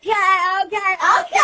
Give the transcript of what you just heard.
Okay, okay, okay.